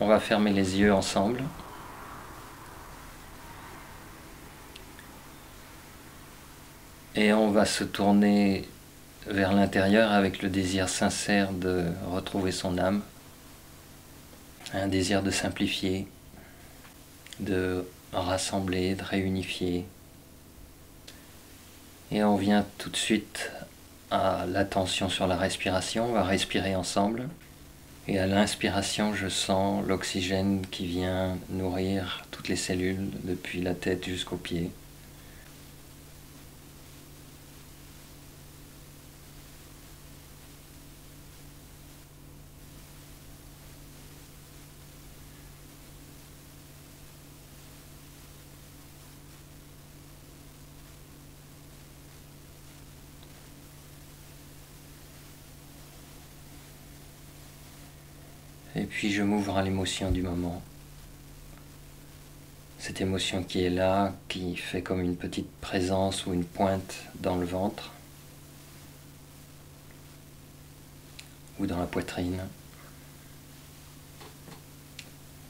On va fermer les yeux ensemble. Et on va se tourner vers l'intérieur avec le désir sincère de retrouver son âme, un désir de simplifier, de rassembler, de réunifier. Et on vient tout de suite à l'attention sur la respiration, on va respirer ensemble. Et à l'inspiration, je sens l'oxygène qui vient nourrir toutes les cellules depuis la tête jusqu'aux pieds. Et puis je m'ouvre à l'émotion du moment. Cette émotion qui est là, qui fait comme une petite présence ou une pointe dans le ventre ou dans la poitrine.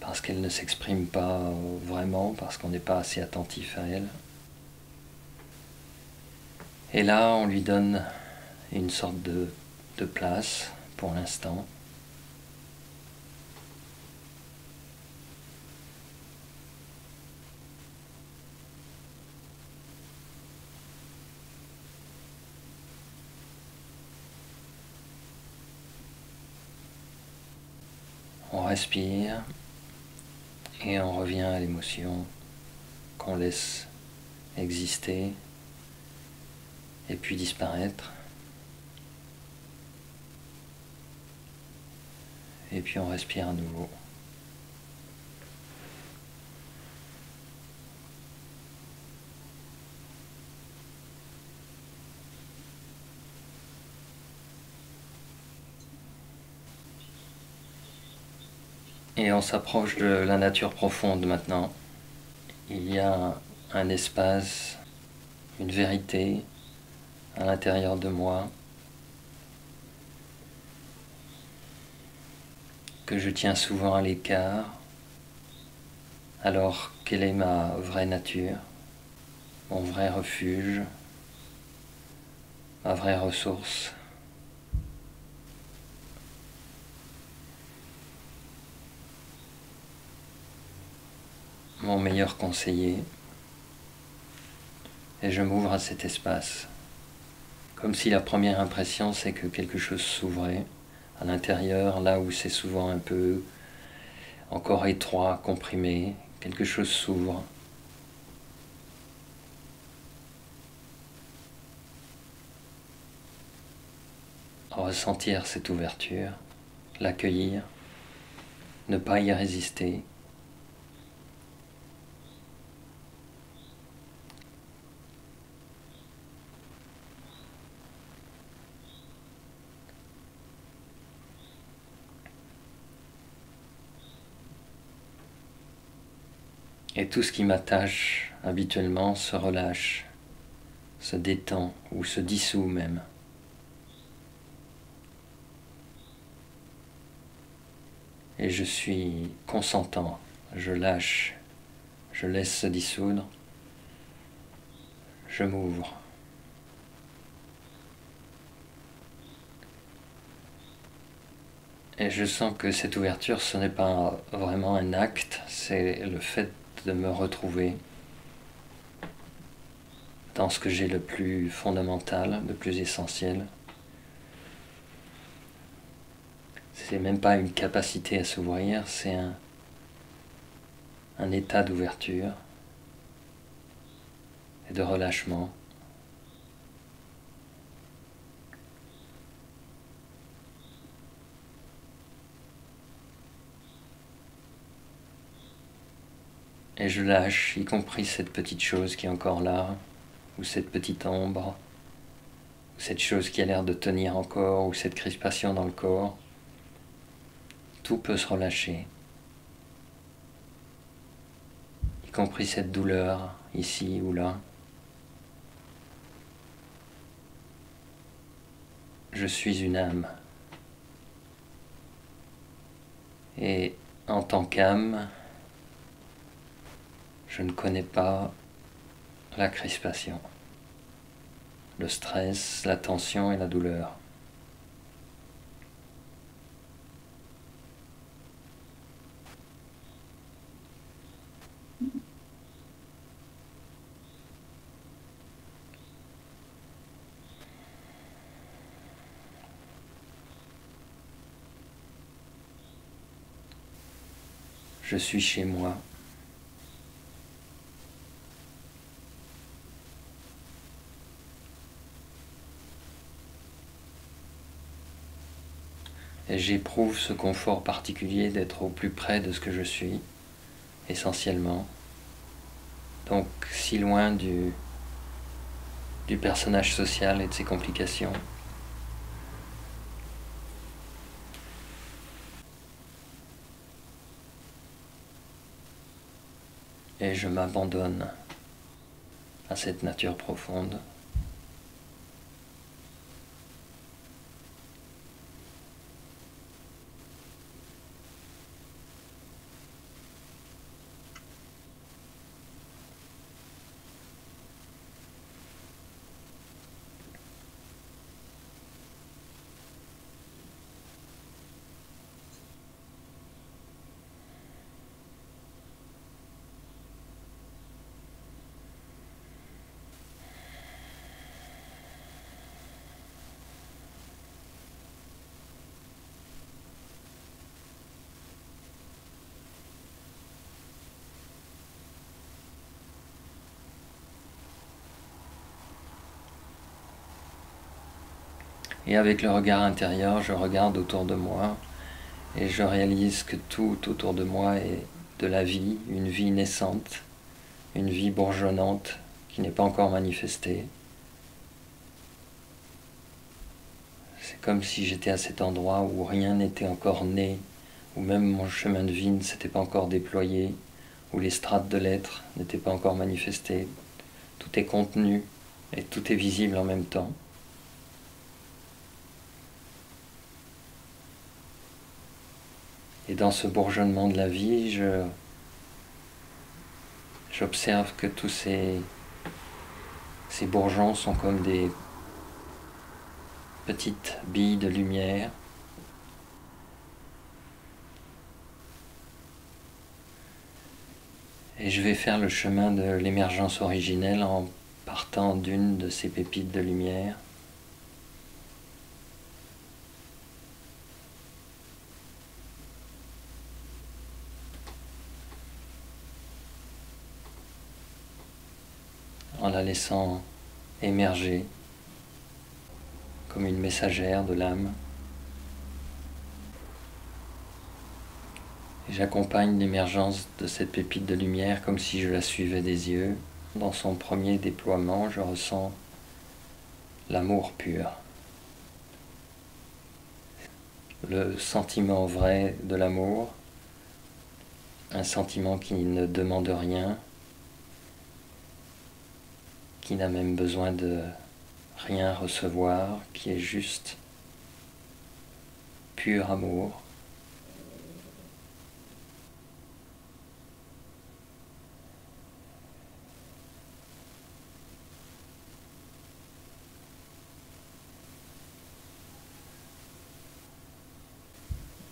Parce qu'elle ne s'exprime pas vraiment, parce qu'on n'est pas assez attentif à elle. Et là, on lui donne une sorte de, place pour l'instant. On respire et on revient à l'émotion qu'on laisse exister et puis disparaître. Et puis on respire à nouveau. Et on s'approche de la nature profonde maintenant. Il y a un espace, une vérité à l'intérieur de moi que je tiens souvent à l'écart. Alors, quelle est ma vraie nature, mon vrai refuge, ma vraie ressource mon meilleur conseiller et je m'ouvre à cet espace. Comme si la première impression c'est que quelque chose s'ouvrait à l'intérieur, là où c'est souvent un peu encore étroit, comprimé, quelque chose s'ouvre. Ressentir cette ouverture, l'accueillir, ne pas y résister, Et tout ce qui m'attache habituellement se relâche, se détend ou se dissout même. Et je suis consentant, je lâche, je laisse se dissoudre, je m'ouvre. Et je sens que cette ouverture, ce n'est pas vraiment un acte, c'est le fait de me retrouver dans ce que j'ai le plus fondamental, le plus essentiel. C'est même pas une capacité à s'ouvrir, c'est un, un état d'ouverture et de relâchement. Et je lâche, y compris cette petite chose qui est encore là, ou cette petite ombre, ou cette chose qui a l'air de tenir encore, ou cette crispation dans le corps. Tout peut se relâcher, y compris cette douleur ici ou là. Je suis une âme. Et En tant qu'âme, je ne connais pas la crispation, le stress, la tension et la douleur. Je suis chez moi. J'éprouve ce confort particulier d'être au plus près de ce que je suis, essentiellement. Donc si loin du, du personnage social et de ses complications. et je m'abandonne à cette nature profonde. Et avec le regard intérieur, je regarde autour de moi et je réalise que tout autour de moi est de la vie, une vie naissante, une vie bourgeonnante qui n'est pas encore manifestée. C'est comme si j'étais à cet endroit où rien n'était encore né, où même mon chemin de vie ne s'était pas encore déployé, où les strates de l'être n'étaient pas encore manifestées. Tout est contenu et tout est visible en même temps. Et dans ce bourgeonnement de la vie, j'observe que tous ces bourgeons sont comme des petites billes de lumière. Et je vais faire le chemin de l'émergence originelle en partant d'une de ces pépites de lumière. En la laissant émerger comme une messagère de l'âme. J'accompagne l'émergence de cette pépite de lumière comme si je la suivais des yeux. Dans son premier déploiement, je ressens l'amour pur. Le sentiment vrai de l'amour, un sentiment qui ne demande rien, qui n'a même besoin de rien recevoir, qui est juste pur amour.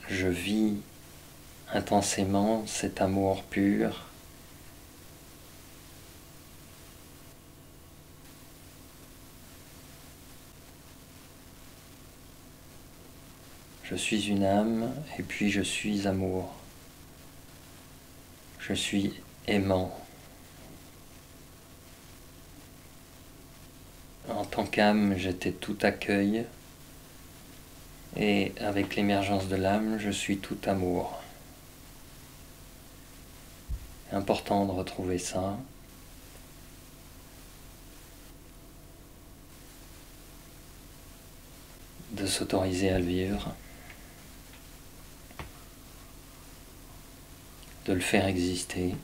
Je vis intensément cet amour pur Je suis une âme et puis je suis amour. Je suis aimant. En tant qu'âme, j'étais tout accueil et avec l'émergence de l'âme, je suis tout amour. Important de retrouver ça. De s'autoriser à le vivre. de le faire exister.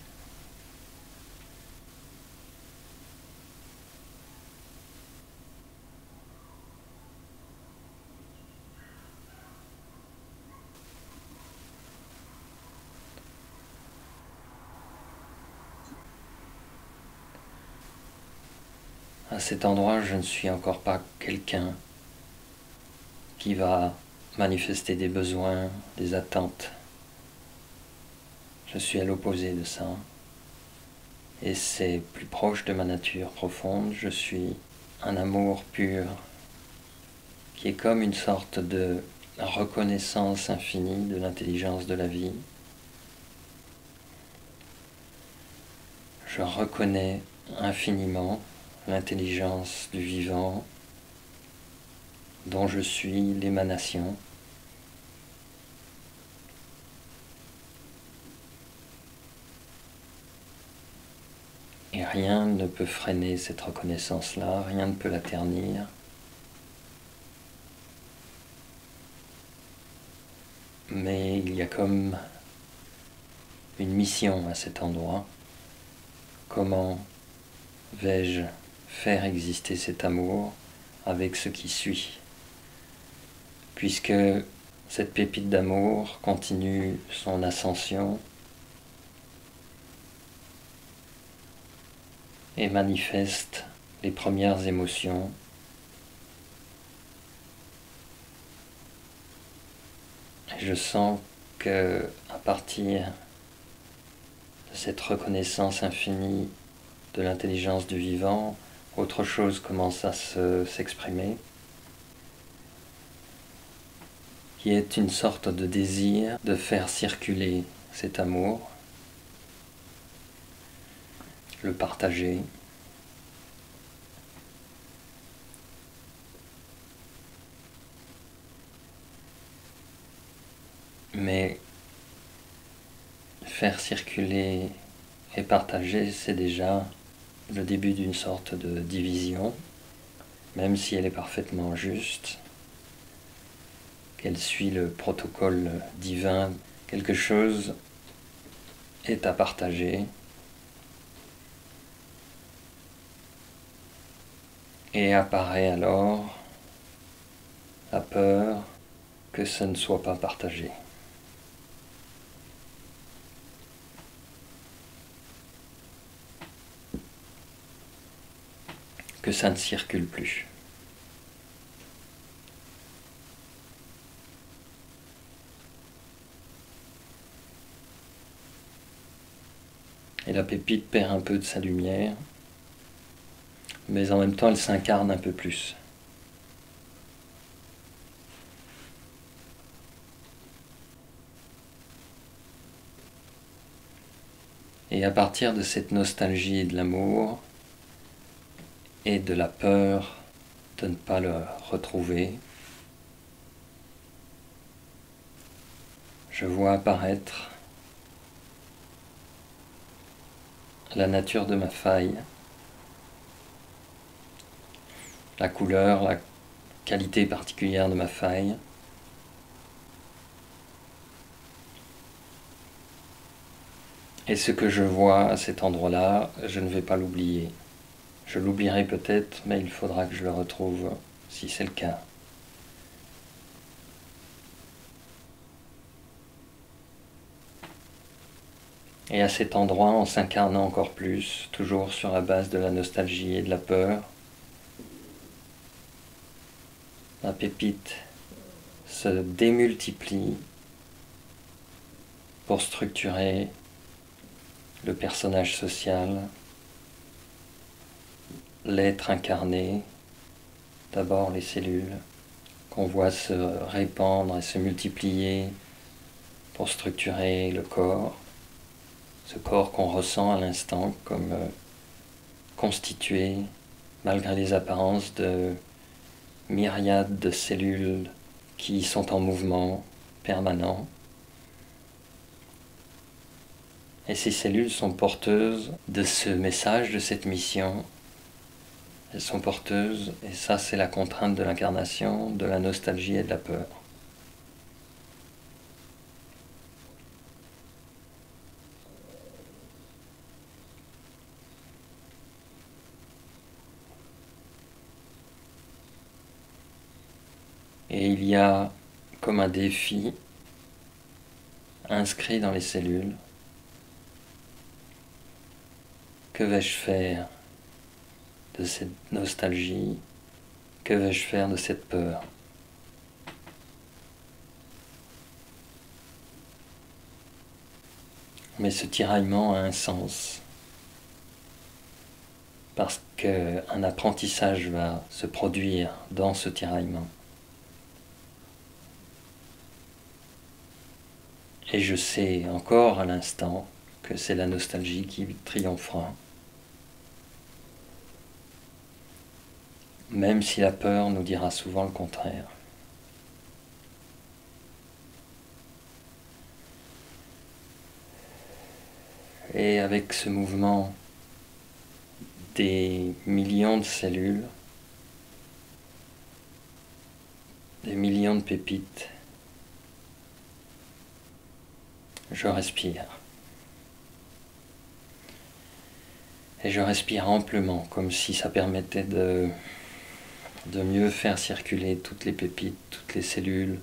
À cet endroit, je ne suis encore pas quelqu'un qui va manifester des besoins, des attentes. Je suis à l'opposé de ça. Et c'est plus proche de ma nature profonde. Je suis un amour pur qui est comme une sorte de reconnaissance infinie de l'intelligence de la vie. Je reconnais infiniment l'intelligence du vivant dont je suis l'émanation. Et rien ne peut freiner cette reconnaissance-là, rien ne peut la ternir. Mais il y a comme une mission à cet endroit. Comment vais-je faire exister cet amour avec ce qui suit? Puisque cette pépite d'amour continue son ascension et manifeste les premières émotions. Je sens que à partir de cette reconnaissance infinie de l'intelligence du vivant, autre chose commence à s'exprimer, qui est une sorte de désir de faire circuler cet amour le partager. Mais faire circuler et partager, c'est déjà le début d'une sorte de division, même si elle est parfaitement juste, qu'elle suit le protocole divin, quelque chose est à partager, Et apparaît alors la peur que ce ne soit pas partagé. Que ça ne circule plus. Et la pépite perd un peu de sa lumière mais en même temps elle s'incarne un peu plus. Et à partir de cette nostalgie de l'amour et de la peur de ne pas le retrouver, je vois apparaître la nature de ma faille la couleur, la qualité particulière de ma faille. Et ce que je vois à cet endroit-là, je ne vais pas l'oublier. Je l'oublierai peut-être, mais il faudra que je le retrouve si c'est le cas. Et à cet endroit, en s'incarnant encore plus, toujours sur la base de la nostalgie et de la peur, la pépite se démultiplie pour structurer le personnage social, l'être incarné, d'abord les cellules qu'on voit se répandre et se multiplier pour structurer le corps, ce corps qu'on ressent à l'instant comme euh, constitué, malgré les apparences, de myriades de cellules qui sont en mouvement permanent. Et ces cellules sont porteuses de ce message, de cette mission. Elles sont porteuses, et ça c'est la contrainte de l'incarnation, de la nostalgie et de la peur. Et il y a comme un défi inscrit dans les cellules. Que vais-je faire de cette nostalgie? Que vais-je faire de cette peur? Mais ce tiraillement a un sens parce qu'un apprentissage va se produire dans ce tiraillement. Et je sais encore à l'instant que c'est la nostalgie qui triomphera. Même si la peur nous dira souvent le contraire. Et avec ce mouvement des millions de cellules, des millions de pépites. Je respire. Et je respire amplement, comme si ça permettait de, mieux faire circuler toutes les pépites, toutes les cellules,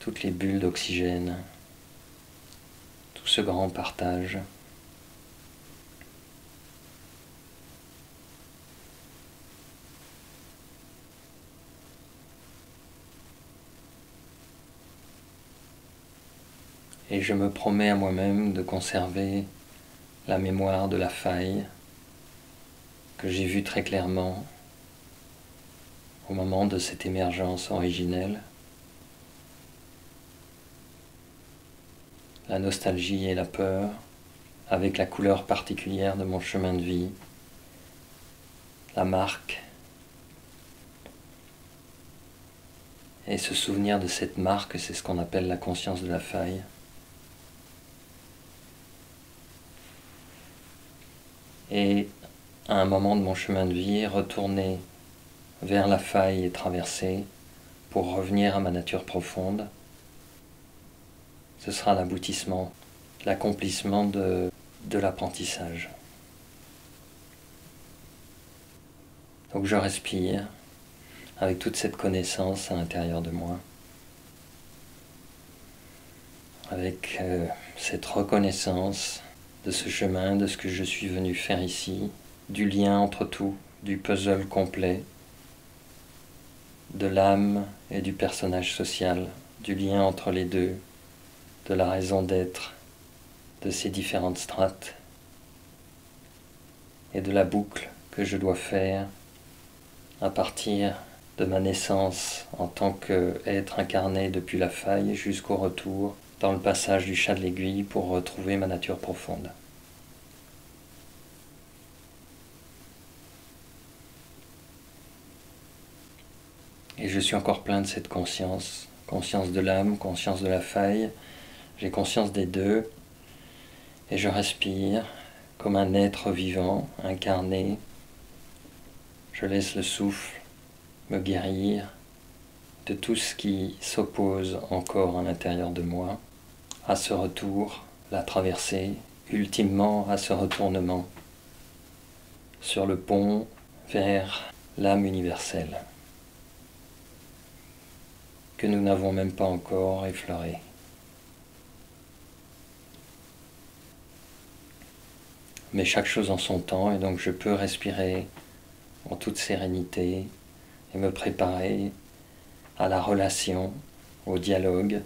toutes les bulles d'oxygène, tout ce grand partage. Et je me promets à moi-même de conserver la mémoire de la faille que j'ai vue très clairement au moment de cette émergence originelle. La nostalgie et la peur avec la couleur particulière de mon chemin de vie, la marque et ce souvenir de cette marque, c'est ce qu'on appelle la conscience de la faille. Et à un moment de mon chemin de vie, retourner vers la faille et traverser pour revenir à ma nature profonde. Ce sera l'aboutissement, l'accomplissement de, l'apprentissage. Donc je respire avec toute cette connaissance à l'intérieur de moi, avec euh, cette reconnaissance de ce chemin, de ce que je suis venu faire ici, du lien entre tout, du puzzle complet, de l'âme et du personnage social, du lien entre les deux, de la raison d'être de ces différentes strates et de la boucle que je dois faire à partir de ma naissance en tant qu'être incarné depuis la faille jusqu'au retour dans le passage du chat de l'aiguille pour retrouver ma nature profonde. Et je suis encore plein de cette conscience, conscience de l'âme, conscience de la faille. J'ai conscience des deux. Et je respire comme un être vivant, incarné. Je laisse le souffle me guérir de tout ce qui s'oppose encore à l'intérieur de moi à ce retour, la traversée, ultimement à ce retournement sur le pont vers l'âme universelle que nous n'avons même pas encore effleuré. Mais chaque chose en son temps, et donc je peux respirer en toute sérénité et me préparer à la relation, au dialogue,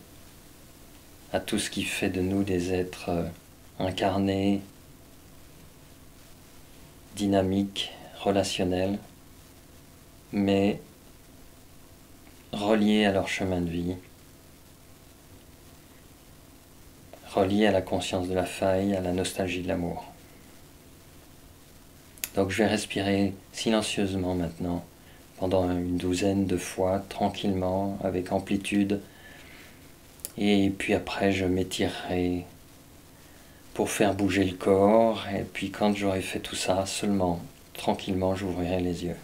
à tout ce qui fait de nous des êtres euh, incarnés, dynamiques, relationnels, mais reliés à leur chemin de vie, reliés à la conscience de la faille, à la nostalgie de l'amour. Donc je vais respirer silencieusement maintenant, pendant une douzaine de fois, tranquillement, avec amplitude, et puis après, je m'étirerai pour faire bouger le corps. Et puis quand j'aurai fait tout ça, seulement, tranquillement, j'ouvrirai les yeux.